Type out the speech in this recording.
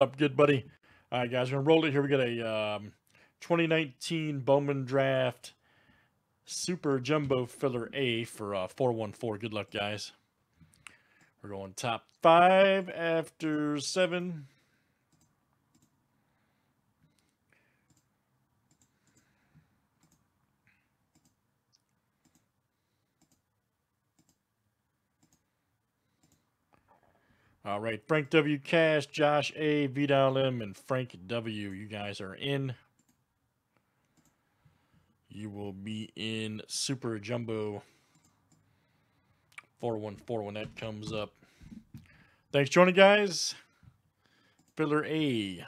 up, good buddy? All right, guys, we're gonna roll it here. We got a um, 2019 Bowman Draft Super Jumbo Filler A for uh, 414. Good luck, guys. We're going top five after seven. All right, Frank W. Cash, Josh A, Vidal M, and Frank W. You guys are in. You will be in Super Jumbo 414 when that comes up. Thanks for joining, guys. Filler A.